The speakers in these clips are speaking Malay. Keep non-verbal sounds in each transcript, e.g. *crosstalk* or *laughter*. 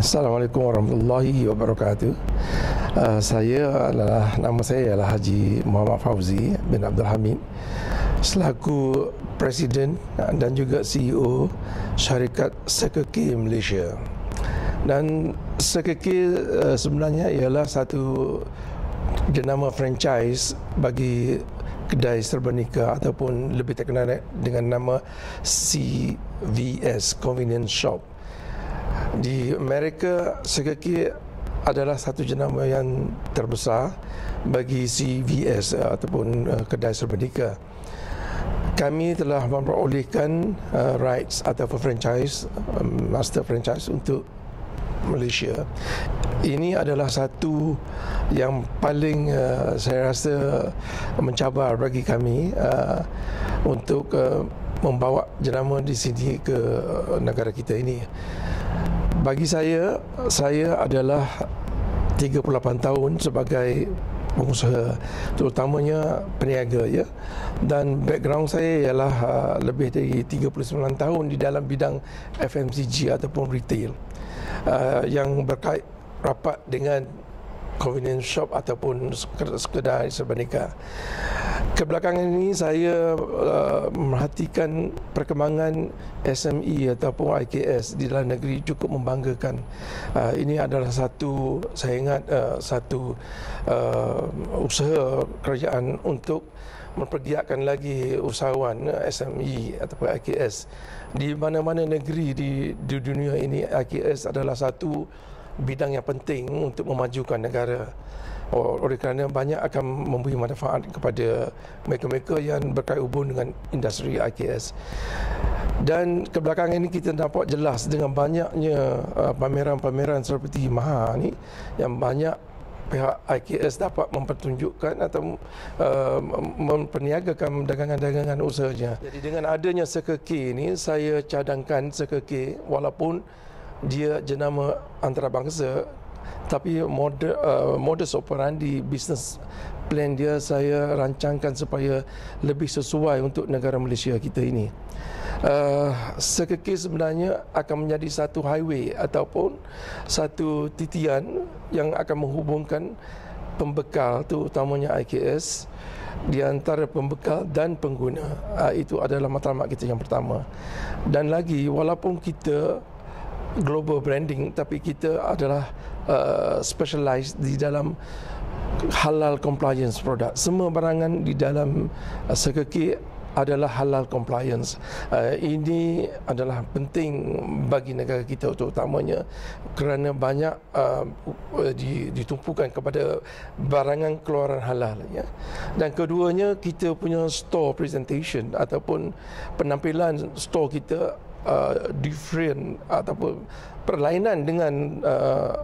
Assalamualaikum warahmatullahi wabarakatuh. Uh, saya adalah nama saya adalah Haji Muhammad Fauzi bin Abdul Hamid selaku Presiden dan juga CEO syarikat Sekeki Malaysia. Dan Sekeki uh, sebenarnya ialah satu jenama franchise bagi kedai serba nikah ataupun lebih terkenal dengan nama CVS Convenience Shop di Amerika Sekeki adalah satu jenama yang terbesar bagi CVS uh, ataupun uh, kedai serbadika. Kami telah memperolehkan uh, rights atau franchise um, master franchise untuk Malaysia. Ini adalah satu yang paling uh, saya rasa mencabar bagi kami uh, untuk uh, membawa jenama di sini ke negara kita ini bagi saya saya adalah 38 tahun sebagai pengusaha terutamanya peniaga ya. Dan background saya ialah uh, lebih dari 39 tahun di dalam bidang FMCG ataupun retail. Uh, yang berkait rapat dengan convenience shop ataupun sekedar serba Kebelakangan ini saya uh, merhatikan perkembangan SME ataupun IKS di dalam negeri cukup membanggakan. Uh, ini adalah satu saya ingat uh, satu uh, usaha kerajaan untuk mempergiatkan lagi usahawan SME ataupun IKS di mana-mana negeri di, di dunia ini IKS adalah satu bidang yang penting untuk memajukan negara. Oleh kerana banyak akan memberi manfaat kepada mereka-mereka yang berkait hubung dengan industri IKS. Dan kebelakangan ini kita nampak jelas dengan banyaknya uh, pameran-pameran seperti Maha ni yang banyak pihak IKS dapat mempertunjukkan atau uh, memperniagakan dagangan-dagangan usahanya. Jadi dengan adanya sekeki ini saya cadangkan sekeki walaupun dia jenama antarabangsa tapi model uh, modus operandi bisnes plan dia saya rancangkan supaya lebih sesuai untuk negara Malaysia kita ini. Uh, sekeki sebenarnya akan menjadi satu highway ataupun satu titian yang akan menghubungkan pembekal tu utamanya IKS di antara pembekal dan pengguna. Uh, itu adalah matlamat kita yang pertama. Dan lagi walaupun kita global branding tapi kita adalah uh, specialized di dalam halal compliance produk semua barangan di dalam uh, sekeki adalah halal compliance. Uh, ini adalah penting bagi negara kita terutamanya kerana banyak uh, ditumpukan kepada barangan keluaran halal ya. Dan keduanya kita punya store presentation ataupun penampilan store kita uh, different ataupun perlainan dengan uh,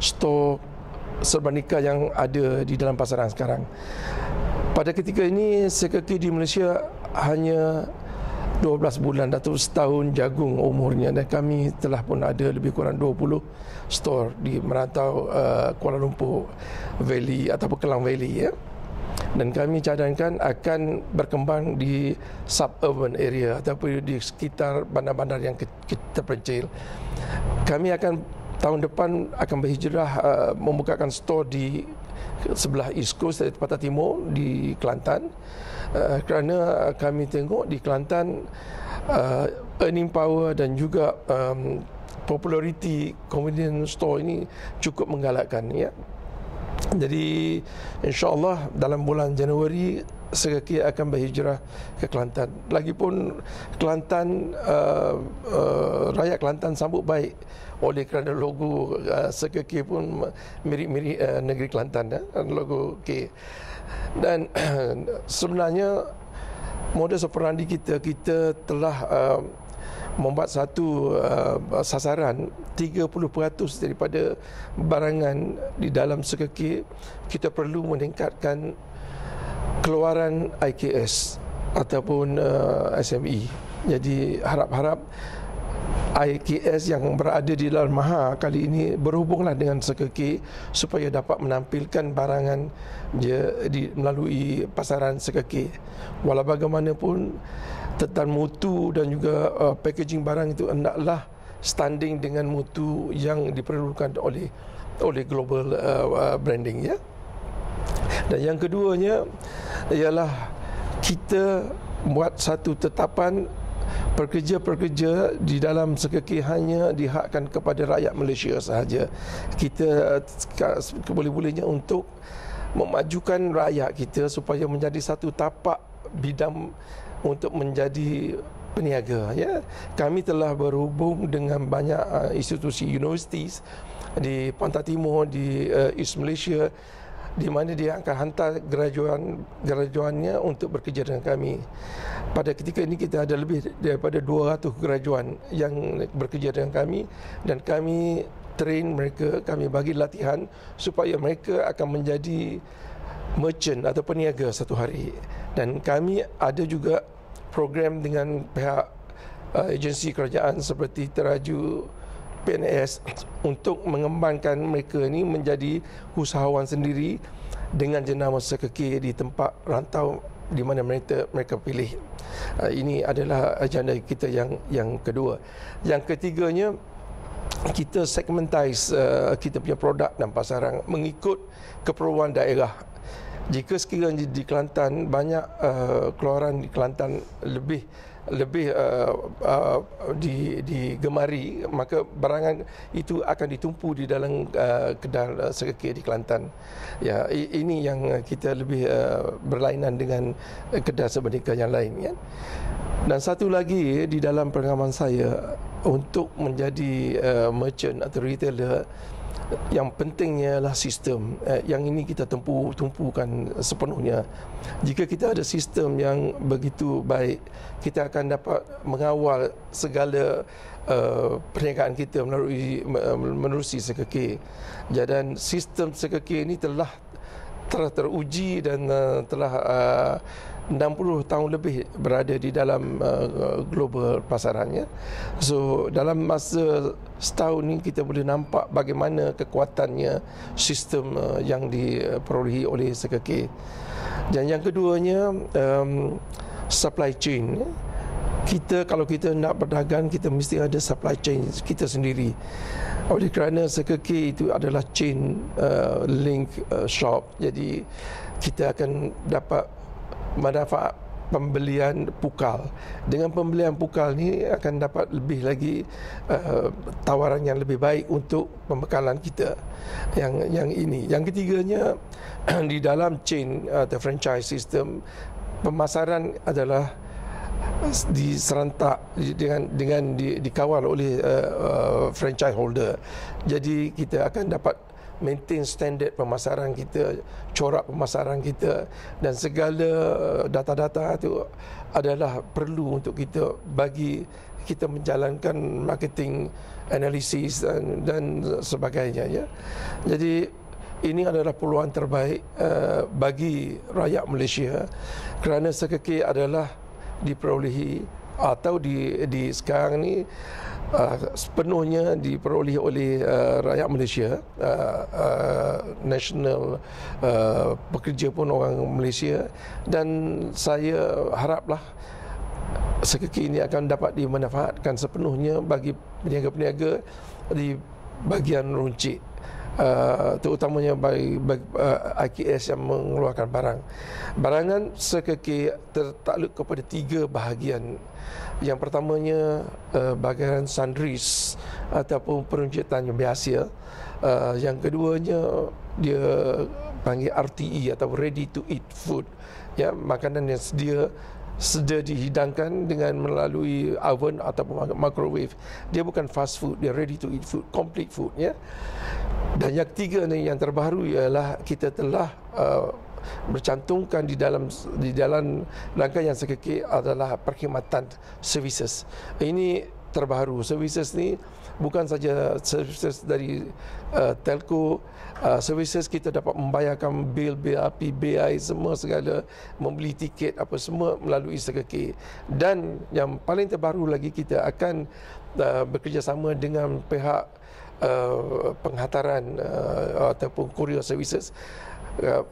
store serba nikah yang ada di dalam pasaran sekarang. Pada ketika ini sekeki di Malaysia hanya 12 bulan atau setahun jagung umurnya dan kami telah pun ada lebih kurang 20 store di merantau uh, Kuala Lumpur Valley ataupun Kelang Valley ya dan kami cadangkan akan berkembang di suburban area ataupun di sekitar bandar-bandar yang terpencil. Kami akan tahun depan akan berhijrah uh, membukakan store di sebelah East Coast dari Tempatan Timur di Kelantan uh, kerana kami tengok di Kelantan uh, earning power dan juga um, populariti convenience store ini cukup menggalakkan ya jadi insyaAllah dalam bulan Januari Sekeki akan berhijrah ke Kelantan. Lagipun Kelantan uh, uh, Rakyat Kelantan sambut baik Oleh kerana logo uh, Sekeki pun mirip-mirip uh, negeri Kelantan ya, Logo K. Dan *clears throat* sebenarnya Modus operandi kita Kita telah uh, membuat satu uh, sasaran 30% daripada barangan di dalam sekeki kita perlu meningkatkan keluaran IKS ataupun uh, SME. Jadi harap-harap IKS yang berada di dalam Maha kali ini berhubunglah dengan sekeki supaya dapat menampilkan barangan dia di melalui pasaran sekeki. Walau bagaimanapun tentang mutu dan juga uh, packaging barang itu hendaklah standing dengan mutu yang diperlukan oleh oleh global uh, uh, branding ya. Dan yang keduanya ialah kita buat satu tetapan pekerja-pekerja di dalam sekeki hanya dihakkan kepada rakyat Malaysia sahaja. Kita boleh-bolehnya untuk memajukan rakyat kita supaya menjadi satu tapak bidang untuk menjadi peniaga ya kami telah berhubung dengan banyak uh, institusi universiti di Pantai Timur di uh, East Malaysia di mana dia akan hantar graduan graduannya untuk bekerja dengan kami. Pada ketika ini kita ada lebih daripada 200 graduan yang bekerja dengan kami dan kami train mereka, kami bagi latihan supaya mereka akan menjadi merchant atau peniaga satu hari. Dan kami ada juga program dengan pihak uh, agensi kerajaan seperti Teraju PNS untuk mengembangkan mereka ini menjadi usahawan sendiri dengan jenama sekeki di tempat rantau di mana mereka mereka pilih. Uh, ini adalah agenda kita yang yang kedua. Yang ketiganya kita segmentize uh, kita punya produk dan pasaran mengikut keperluan daerah jika sekiranya di Kelantan banyak uh, keluaran di Kelantan lebih lebih uh, uh, di digemari maka barangan itu akan ditumpu di dalam uh, kedai uh, sekeki di Kelantan. Ya ini yang kita lebih uh, berlainan dengan kedai sebenika yang lain ya. Dan satu lagi di dalam pengalaman saya untuk menjadi uh, merchant atau retailer yang pentingnya adalah sistem. Eh, yang ini kita tempu tumpukan sepenuhnya. Jika kita ada sistem yang begitu baik kita akan dapat mengawal segala uh, perniagaan kita melalui menerusi sekeki dan sistem sekeki ini telah telah teruji dan uh, telah uh, 60 tahun lebih berada di dalam uh, global pasarannya. So dalam masa setahun ini kita boleh nampak bagaimana kekuatannya sistem yang diperolehi oleh sekeki. Dan yang keduanya um, supply chain. Kita kalau kita nak berdagang kita mesti ada supply chain kita sendiri. Oleh kerana sekeki itu adalah chain uh, link uh, shop. Jadi kita akan dapat manfaat pembelian pukal. Dengan pembelian pukal ni akan dapat lebih lagi uh, tawaran yang lebih baik untuk pembekalan kita. Yang yang ini. Yang ketiganya *clears throat* di dalam chain uh, franchise system pemasaran adalah diserentak dengan dengan di, dikawal oleh uh, uh, franchise holder. Jadi kita akan dapat maintain standard pemasaran kita, corak pemasaran kita dan segala uh, data-data itu adalah perlu untuk kita bagi kita menjalankan marketing analisis dan, dan sebagainya ya. Jadi ini adalah peluang terbaik uh, bagi rakyat Malaysia kerana sekeki adalah diperolehi atau di di sekarang ni uh, sepenuhnya diperoleh oleh uh, rakyat Malaysia. Uh, uh, national uh, pekerja pun orang Malaysia. Dan saya haraplah sekeki ini akan dapat dimanfaatkan sepenuhnya bagi peniaga-peniaga di bagian runcit uh, terutamanya bagi, bagi uh, IKS yang mengeluarkan barang. Barangan sekeki tertakluk kepada tiga bahagian. Yang pertamanya uh, bahagian sundries ataupun peruncitan yang biasa. Uh, yang keduanya dia panggil RTE atau ready to eat food. Ya, makanan yang sedia sedia dihidangkan dengan melalui oven ataupun microwave. Dia bukan fast food, dia ready to eat food, complete food ya. Dan yang ketiga ni yang terbaru ialah kita telah uh, bercantumkan di dalam di dalam langkah yang sekeki adalah perkhidmatan services. Ini terbaru. Services ni bukan saja services dari uh, telco, uh, services kita dapat membayarkan bil, bil air, semua segala, membeli tiket apa semua melalui sekeki. Dan yang paling terbaru lagi kita akan uh, bekerjasama dengan pihak uh, penghantaran uh, ataupun courier services. Uh,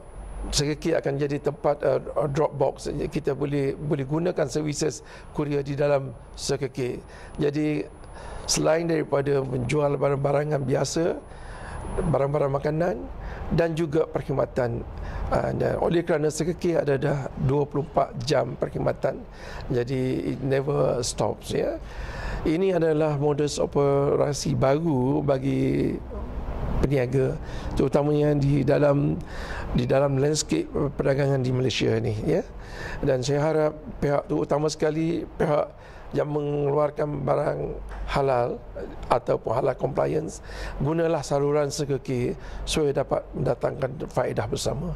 Sekeki akan jadi tempat uh, drop box kita boleh boleh gunakan services courier di dalam Sekeki. Jadi selain daripada menjual barang-barangan biasa barang-barang makanan dan juga perkhidmatan uh, dan oleh kerana sekeki ada dah 24 jam perkhidmatan jadi it never stops ya ini adalah modus operasi baru bagi peniaga terutamanya di dalam di dalam landscape perdagangan di Malaysia ni ya. Dan saya harap pihak terutama sekali pihak yang mengeluarkan barang halal ataupun halal compliance gunalah saluran sekeki supaya dapat mendatangkan faedah bersama